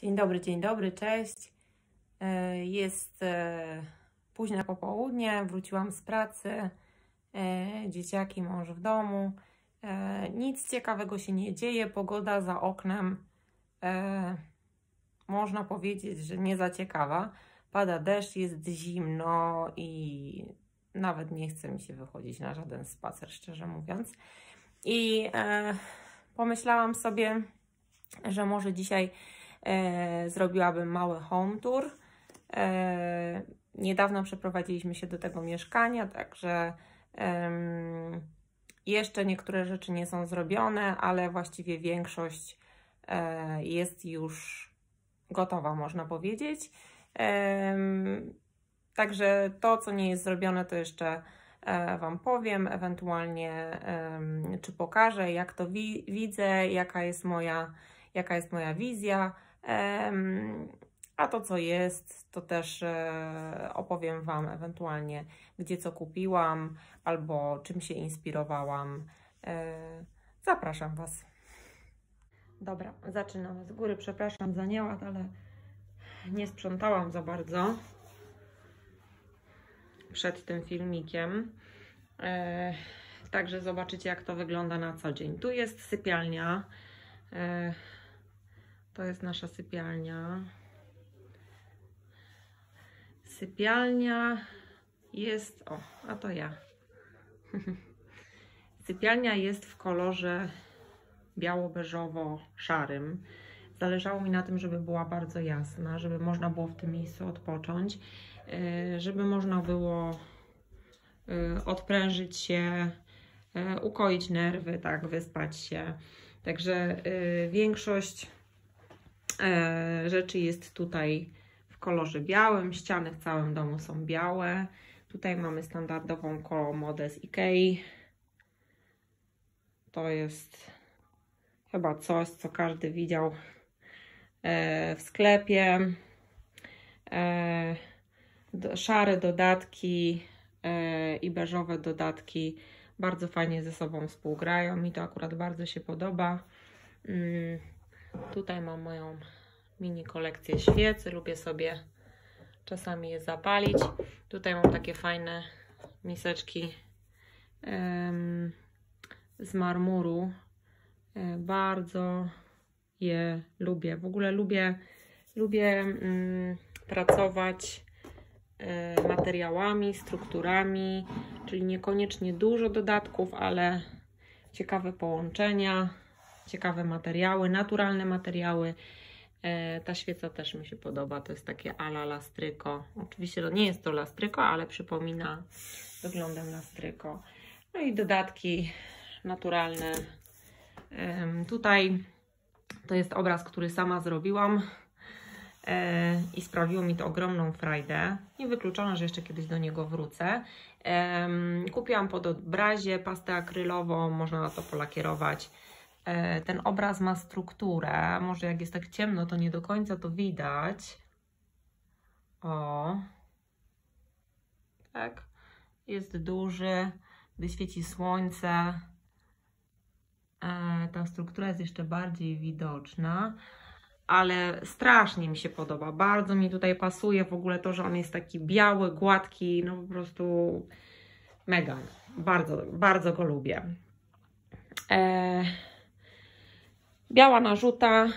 Dzień dobry, dzień dobry, cześć. E, Jest e, późne popołudnie, wróciłam z pracy, e, dzieciaki, mąż w domu. Nic ciekawego się nie dzieje, pogoda za oknem można powiedzieć, że nie za ciekawa. Pada deszcz, jest zimno i nawet nie chce mi się wychodzić na żaden spacer, szczerze mówiąc. I pomyślałam sobie, że może dzisiaj e, zrobiłabym mały home tour. E, niedawno przeprowadziliśmy się do tego mieszkania, także em, jeszcze niektóre rzeczy nie są zrobione, ale właściwie większość e, jest już gotowa, można powiedzieć. Także to, co nie jest zrobione, to jeszcze e, Wam powiem, ewentualnie czy pokażę, jak to wi widzę, jaka jest moja, jaka jest moja wizja. A to, co jest, to też e, opowiem Wam ewentualnie, gdzie co kupiłam albo czym się inspirowałam. E, zapraszam Was. Dobra, zaczynamy z góry. Przepraszam za nieład, ale nie sprzątałam za bardzo przed tym filmikiem. E, także zobaczycie, jak to wygląda na co dzień. Tu jest sypialnia. To jest nasza sypialnia. Sypialnia jest. O, a to ja. Sypialnia jest w kolorze biało-beżowo-szarym. Zależało mi na tym, żeby była bardzo jasna, żeby można było w tym miejscu odpocząć, e, żeby można było e, odprężyć się, e, ukoić nerwy, tak, wyspać się. Także większość rzeczy jest tutaj w kolorze białym. Ściany w całym domu są białe. Tutaj mamy standardową komodę z Ikei. To jest chyba coś, co każdy widział w sklepie. Szare dodatki i beżowe dodatki bardzo fajnie ze sobą współgrają. Mi to akurat bardzo się podoba. Tutaj mam moją mini kolekcję świecy. Lubię sobie czasami je zapalić. Tutaj mam takie fajne miseczki z marmuru. Bardzo je lubię. W ogóle lubię, lubię mm, pracować y, materiałami, strukturami, czyli niekoniecznie dużo dodatków, ale ciekawe połączenia, ciekawe materiały, naturalne materiały. E, ta świeca też mi się podoba, to jest takie ala lastryko. Oczywiście to nie jest to lastryko, ale przypomina wyglądem lastryko. No i dodatki naturalne. Tutaj to jest obraz, który sama zrobiłam e, i sprawiło mi to ogromną frajdę. Niewykluczone, że jeszcze kiedyś do niego wrócę. Kupiłam pod obrazie pastę akrylową, można na to polakierować. E, ten obraz ma strukturę, może jak jest tak ciemno, to nie do końca to widać. O, tak, jest duży, gdy świeci słońce, E, ta struktura jest jeszcze bardziej widoczna, ale strasznie mi się podoba. Bardzo mi tutaj pasuje w ogóle to, że on jest taki biały, gładki, no po prostu mega. Bardzo, bardzo go lubię. E, biała narzuta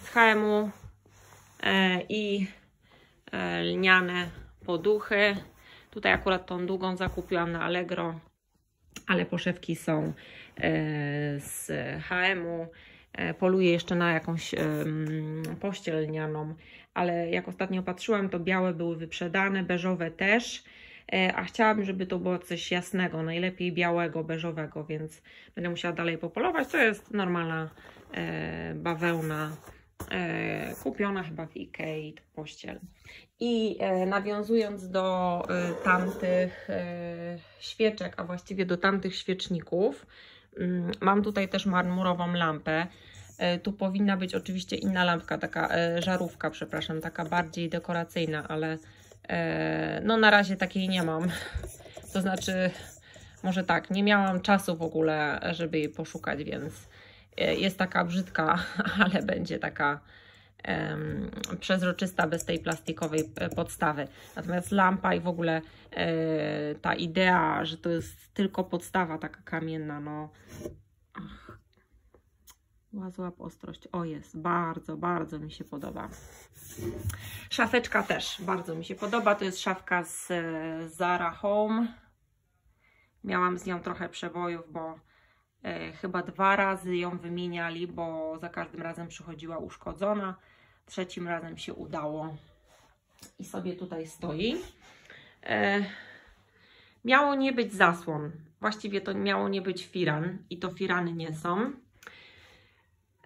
z HM-u e, i e, lniane poduchy. Tutaj akurat tą długą zakupiłam na Allegro ale poszewki są e, z HM-u. Poluję jeszcze na jakąś pościel lnianą, ale jak ostatnio patrzyłam, to białe były wyprzedane, beżowe też, a chciałabym, żeby to było coś jasnego, najlepiej białego, beżowego, więc będę musiała dalej popolować. To jest normalna bawełna, kupiona chyba w Ikei, pościel. I e, nawiązując do e, tamtych e, świeczek, a właściwie do tamtych świeczników, mm, mam tutaj też marmurową lampę. Tu powinna być oczywiście inna lampka, taka żarówka, przepraszam, taka bardziej dekoracyjna, ale no na razie takiej nie mam. To znaczy, może tak, nie miałam czasu w ogóle, żeby jej poszukać, więc jest taka brzydka, ale będzie taka em, przezroczysta bez tej plastikowej e, podstawy. Natomiast lampa i w ogóle e, ta idea, że to jest tylko podstawa taka kamienna, no złap ostrość. O jest, bardzo, bardzo mi się podoba. Szafeczka też bardzo mi się podoba. To jest szafka z e, Zara Home. Miałam z nią trochę przebojów, bo e, chyba dwa razy ją wymieniali, bo za każdym razem przychodziła uszkodzona. Trzecim razem się udało i sobie tutaj stoi. E, miało nie być zasłon. Właściwie to miało nie być firan i to firany nie są.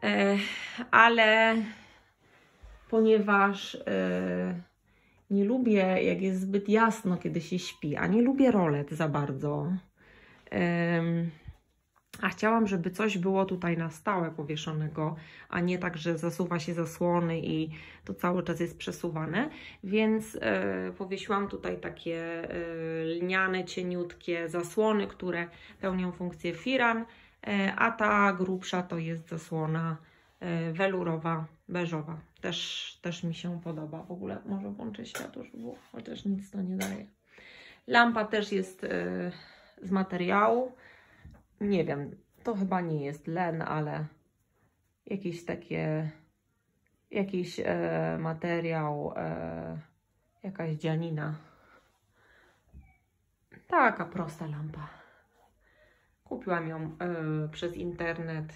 E, ale ponieważ e, nie lubię, jak jest zbyt jasno, kiedy się śpi, a nie lubię rolet za bardzo. A chciałam, żeby coś było tutaj na stałe powieszonego, a nie tak, że zasuwa się zasłony i to cały czas jest przesuwane. Więc e, powiesiłam tutaj takie lniane, cieniutkie zasłony, które pełnią funkcję firan, a ta grubsza to jest zasłona e, welurowa, beżowa. Też, też mi się podoba. W ogóle może włączę światło, żeby chociaż nic to nie daje. Lampa też jest e, z materiału nie wiem, to chyba nie jest len, ale jakiś takie, jakiś e, materiał, e, jakaś dzianina. Taka prosta lampa. Kupiłam ją e, przez internet.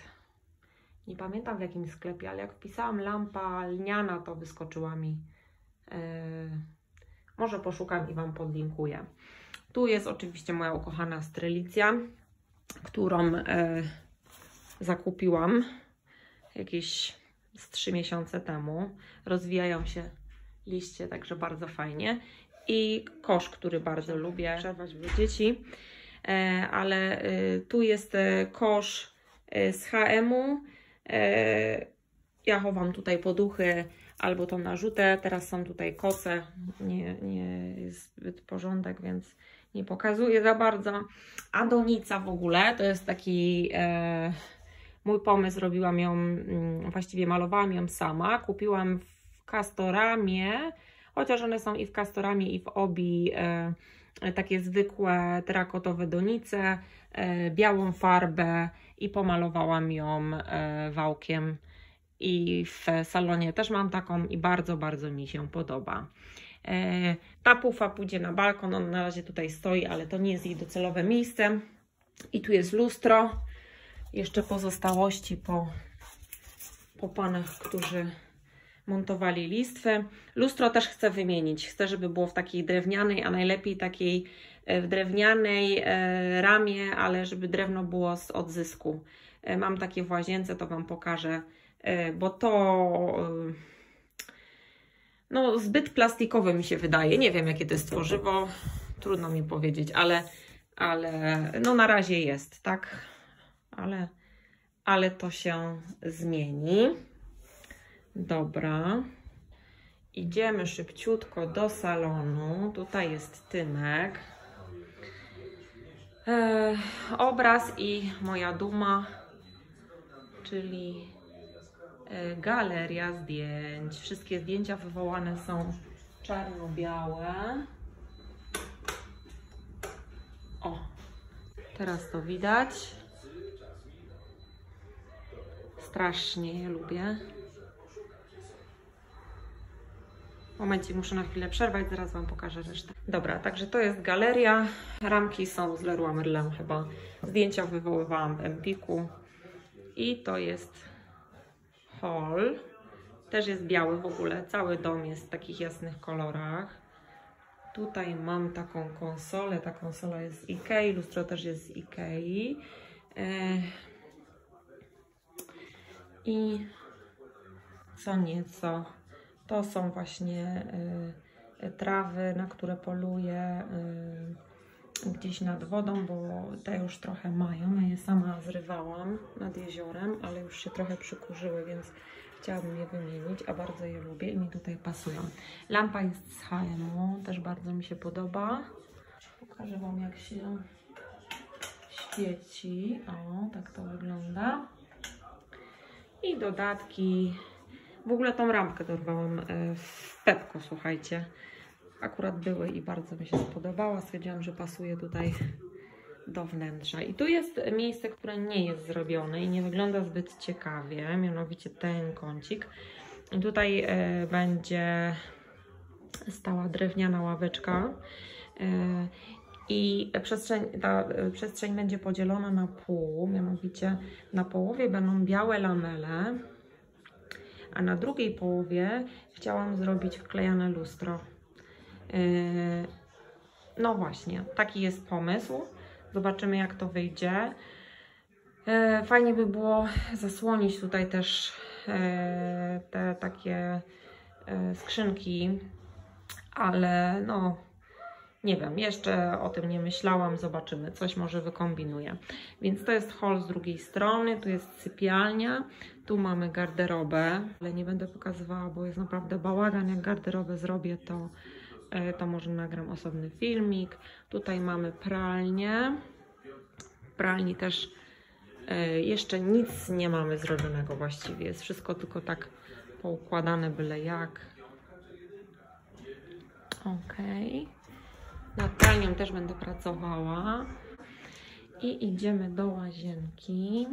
Nie pamiętam w jakim sklepie, ale jak wpisałam lampa lniana, to wyskoczyła mi. E, może poszukam i Wam podlinkuję. Tu jest oczywiście moja ukochana strylicja którą e, zakupiłam jakieś z 3 miesiące temu. Rozwijają się liście, także bardzo fajnie. I kosz, który bardzo lubię przerwać w dzieci. E, ale e, tu jest e, kosz e, z HM-u. Ja chowam tutaj poduchy albo tą narzutę. Teraz są tutaj koce. Nie, nie jest zbyt porządek, więc nie pokazuję za bardzo. A donica w ogóle to jest taki e, mój pomysł. Robiłam ją, mm, właściwie malowałam ją sama. Kupiłam w Castoramie, chociaż one są i w Castoramie, i w Obi. E, takie zwykłe terakotowe donice, e, białą farbę i pomalowałam ją e, wałkiem. I w salonie też mam taką i bardzo, bardzo mi się podoba. E, ta pufa pójdzie na balkon, on na razie tutaj stoi, ale to nie jest jej docelowe miejsce. I tu jest lustro. Jeszcze pozostałości po, po panach, którzy montowali listwę. Lustro też chcę wymienić. Chcę, żeby było w takiej drewnianej, a najlepiej takiej e, w drewnianej e, ramie, ale żeby drewno było z odzysku. Mam takie w łazience, to Wam pokażę, bo to no, zbyt plastikowe mi się wydaje. Nie wiem, jakie to jest tworzywo, trudno mi powiedzieć, ale, ale no na razie jest, tak? Ale, ale to się zmieni. Dobra. Idziemy szybciutko do salonu. Tutaj jest Tymek. E, obraz i moja duma, czyli E, galeria zdjęć. Wszystkie zdjęcia wywołane są czarno-białe. O, teraz to widać. Strasznie je lubię. Momencie muszę na chwilę przerwać, zaraz Wam pokażę resztę. Dobra, także to jest galeria. Ramki są z Leroy Merlin chyba. Zdjęcia wywoływałam w Empiku. I to jest hall. Też jest biały w ogóle. Cały dom jest w takich jasnych kolorach. Tutaj mam taką konsolę. Ta konsola jest z Ikei. Lustro też jest z Ikei. E, I co nieco. To są właśnie e, trawy, na które poluję e, gdzieś nad wodą, bo te już trochę mają. Ja je sama zrywałam nad jeziorem, ale już się trochę przykurzyły, więc chciałabym je wymienić, a bardzo je lubię i mi tutaj pasują. Lampa jest z HM, też bardzo mi się podoba. Pokażę Wam jak się świeci. O, tak to wygląda. I dodatki W ogóle tą rampkę dorwałam e, w Pepko, słuchajcie. Akurat były i bardzo mi się spodobała. Stwierdziłam, że pasuje tutaj do wnętrza. I tu jest miejsce, które nie jest zrobione i nie wygląda zbyt ciekawie, mianowicie ten kącik. I tutaj e, będzie stała drewniana ławeczka. E, I przestrzeń, ta przestrzeń będzie podzielona na pół, mianowicie na połowie będą białe lamele, a na drugiej połowie chciałam zrobić wklejane lustro. E, No właśnie, taki jest pomysł. Zobaczymy, jak to wyjdzie. E, Fajnie by było zasłonić tutaj też e, te takie skrzynki, ale no nie wiem, jeszcze o tym nie myślałam, zobaczymy, coś może wykombinuję. Więc to jest hol z drugiej strony, tu jest sypialnia, tu mamy garderobę, ale nie będę pokazywała, bo jest naprawdę bałagan, jak garderobę zrobię, to, e, to może nagram osobny filmik. Tutaj mamy pralnię, w pralni też e, jeszcze nic nie mamy zrobionego właściwie, jest wszystko tylko tak poukładane byle jak. Okej. Nad pralnią też będę pracowała. I idziemy do łazienki.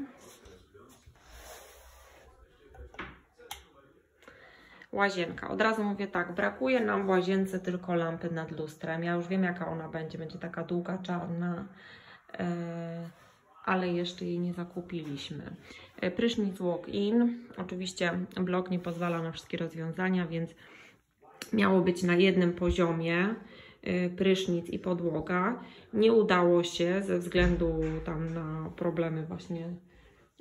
Łazienka. Od razu mówię tak, brakuje nam w łazience tylko lampy nad lustrem. Ja już wiem, jaka ona będzie. Będzie taka długa, czarna, e, ale jeszcze jej nie zakupiliśmy. E, Prysznic walk-in. Oczywiście blok nie pozwala na wszystkie rozwiązania, więc miało być na jednym poziomie prysznic i podłoga. Nie udało się ze względu tam na problemy właśnie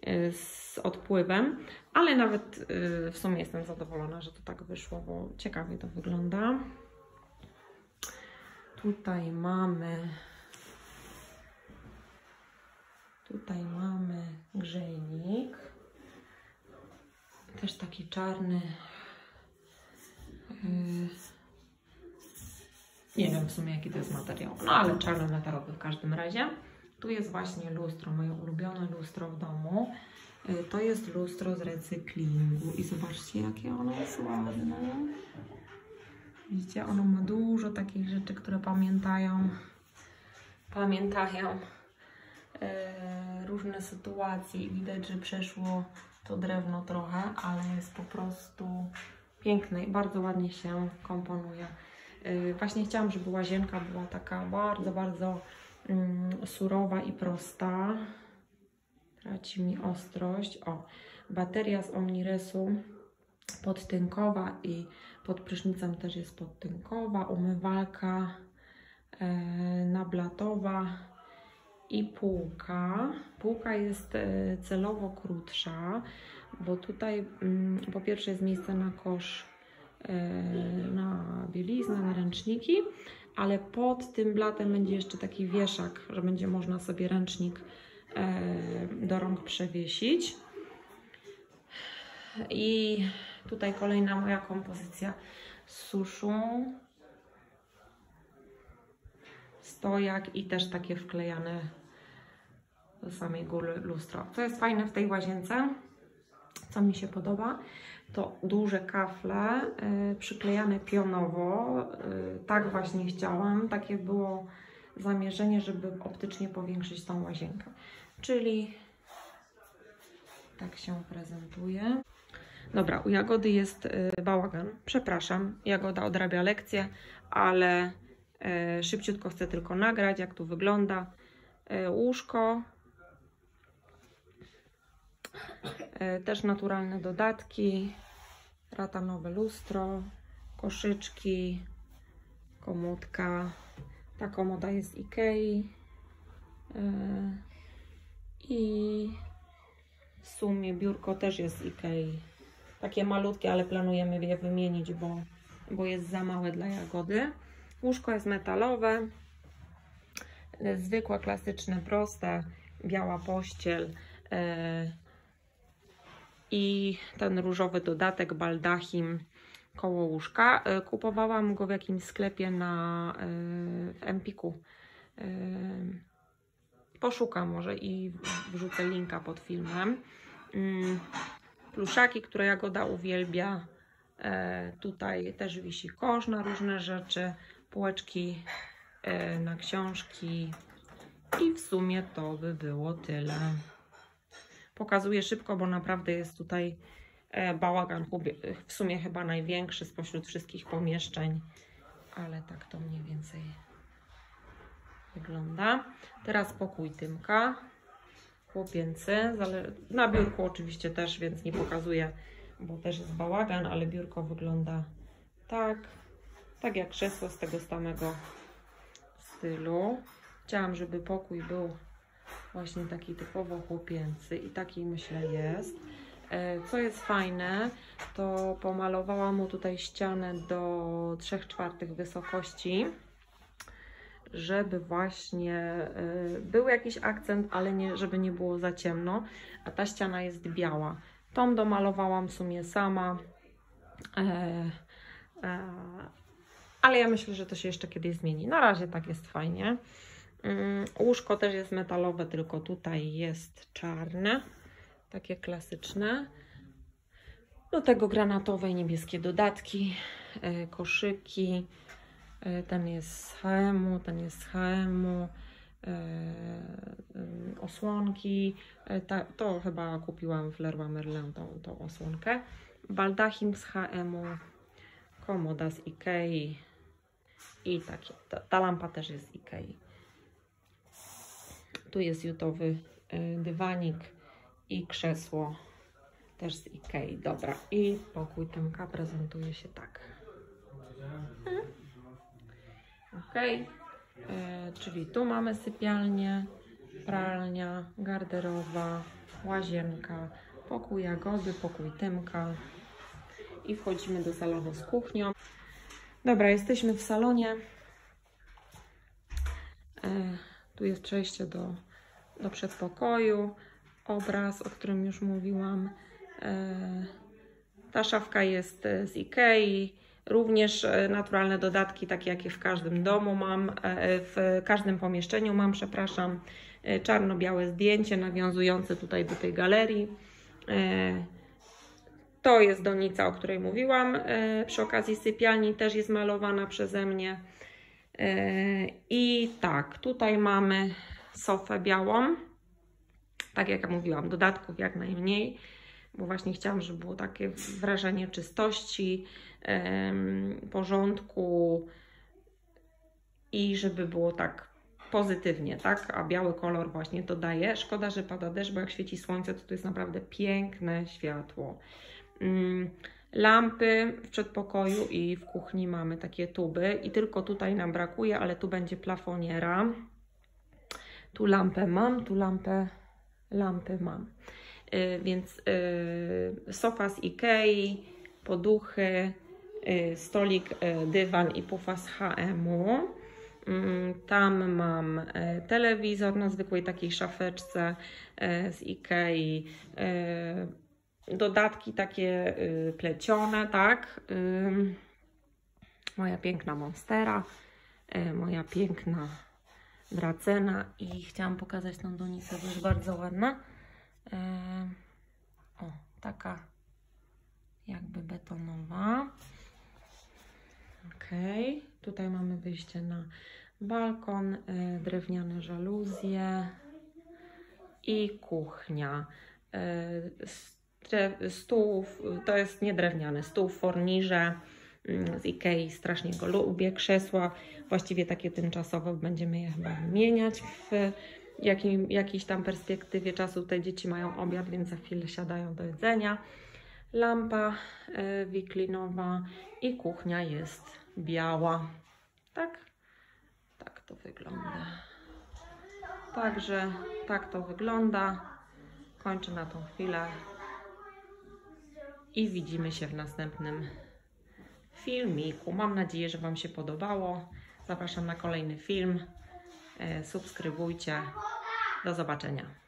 y, z odpływem, ale nawet y, w sumie jestem zadowolona, że to tak wyszło, bo ciekawie to wygląda. Tutaj mamy tutaj mamy grzejnik. Też taki czarny Nie wiem w sumie jaki to jest materiał, no ale czarno-metalowy w każdym razie. Tu jest właśnie lustro, moje ulubione lustro w domu. Yy, To jest lustro z recyklingu i zobaczcie jakie ono jest ładne. Widzicie, ono ma dużo takich rzeczy, które pamiętają, pamiętają yy, różne sytuacje i widać, że przeszło to drewno trochę, ale jest po prostu piękne i bardzo ładnie się komponuje. Yy, Właśnie chciałam, żeby łazienka była taka bardzo, bardzo mm, surowa i prosta. Traci mi ostrość. O, bateria z Omniresu podtynkowa i pod prysznicem też jest podtynkowa. Umywalka e, nablatowa i półka. Półka jest e, celowo krótsza, bo tutaj mm, po pierwsze jest miejsce na kosz na bieliznę, na ręczniki, ale pod tym blatem będzie jeszcze taki wieszak, że będzie można sobie ręcznik e, do rąk przewiesić. I tutaj kolejna moja kompozycja z suszu. Stojak i też takie wklejane do samej góry lustro. Co jest fajne w tej łazience, co mi się podoba, to duże kafle y, przyklejane pionowo. Y, tak właśnie chciałam. Takie było zamierzenie, żeby optycznie powiększyć tą łazienkę. Czyli tak się prezentuje. Dobra, u Jagody jest y, bałagan. Przepraszam, Jagoda odrabia lekcję, ale szybciutko chcę tylko nagrać, jak tu wygląda łóżko. Też naturalne dodatki, ratanowe lustro, koszyczki, komódka. Ta komoda jest z Ikei. Y, I w sumie biurko też jest z Ikei. Takie malutkie, ale planujemy je wymienić, bo, bo jest za małe dla jagody. Łóżko jest metalowe. Zwykłe, klasyczne, proste, biała pościel. I ten różowy dodatek, baldachim koło łóżka. E, Kupowałam go w jakimś sklepie na e, w Empiku. E, Poszukam może i wrzucę linka pod filmem. Mm, pluszaki, które Jagoda uwielbia. Tutaj też wisi kosz na różne rzeczy, półeczki na książki i w sumie to by było tyle. Pokazuję szybko, bo naprawdę jest tutaj e, bałagan, w sumie chyba największy spośród wszystkich pomieszczeń, ale tak to mniej więcej wygląda. Teraz pokój Tymka, chłopięcy, na biurku oczywiście też, więc nie pokazuję, bo też jest bałagan, ale biurko wygląda tak, tak jak krzesło z tego samego stylu. Chciałam, żeby pokój był właśnie taki typowo chłopięcy i taki myślę jest. E, Co jest fajne, to pomalowałam mu tutaj ścianę do 3 czwartych wysokości, żeby właśnie y, był jakiś akcent, ale nie, żeby nie było za ciemno, a ta ściana jest biała. Tą domalowałam w sumie sama, e, e, ale ja myślę, że to się jeszcze kiedyś zmieni. Na razie tak jest fajnie. Mm, Łóżko też jest metalowe, tylko tutaj jest czarne, takie klasyczne. Do tego granatowe niebieskie dodatki, e, koszyki. E, Ten jest z HM-u, ten jest z em, Osłonki. Ta, to chyba kupiłam w Leroy Merlin, tą, tą osłonkę. Baldachim z HM-u. Komoda z Ikei. I takie. Ta, ta lampa też jest z Ikei. Tu jest jutowy y, dywanik i krzesło też z Ikei. Dobra, i pokój Tymka prezentuje się tak. Ok, czyli tu mamy sypialnię, pralnia, garderoba, łazienka, pokój Jagody, pokój Tymka i wchodzimy do salonu z kuchnią. Dobra, jesteśmy w salonie. E, tu jest przejście do, do przedpokoju, obraz, o którym już mówiłam. E, ta szafka jest e, z Ikei. Również e, naturalne dodatki, takie jakie w każdym domu mam, w każdym pomieszczeniu mam, przepraszam. Czarno-białe zdjęcie nawiązujące tutaj do tej galerii. To jest donica, o której mówiłam. Przy okazji sypialni też jest malowana przeze mnie. I tak, tutaj mamy sofę białą. Tak jak mówiłam, dodatków jak najmniej, bo właśnie chciałam, żeby było takie wrażenie czystości, porządku i żeby było tak pozytywnie, tak? A biały kolor właśnie to daje. Szkoda, że pada deszcz, bo jak świeci słońce, to to jest naprawdę piękne światło. Lampy w przedpokoju i w kuchni mamy takie tuby i tylko tutaj nam brakuje, ale tu będzie plafoniera. Tu lampę mam, tu lampę, lampy mam. Y, więc y, sofa z Ikei, poduchy, y, stolik, y, dywan i pufa z HM-u. Mm, Tam mam y, telewizor na zwykłej takiej szafeczce y, z Ikei. Y, Dodatki takie y, plecione, tak. Ym, Moja piękna monstera, y, moja piękna dracena i chciałam pokazać tą donicę, bo jest bardzo ładna. O, taka jakby betonowa. Ok, tutaj mamy wyjście na balkon, drewniane żaluzje i kuchnia. Stół, to jest nie drewniany, stół w fornirze mm, z Ikei, strasznie go lubię. Krzesła, właściwie takie tymczasowe, będziemy je chyba wymieniać w jakim, jakiejś tam perspektywie czasu. Te dzieci mają obiad, więc za chwilę siadają do jedzenia. Lampa y, wiklinowa i kuchnia jest biała. Tak? Tak to wygląda. Także tak to wygląda. Kończę na tą chwilę i widzimy się w następnym filmiku. Mam nadzieję, że Wam się podobało. Zapraszam na kolejny film. E, Subskrybujcie. Do zobaczenia.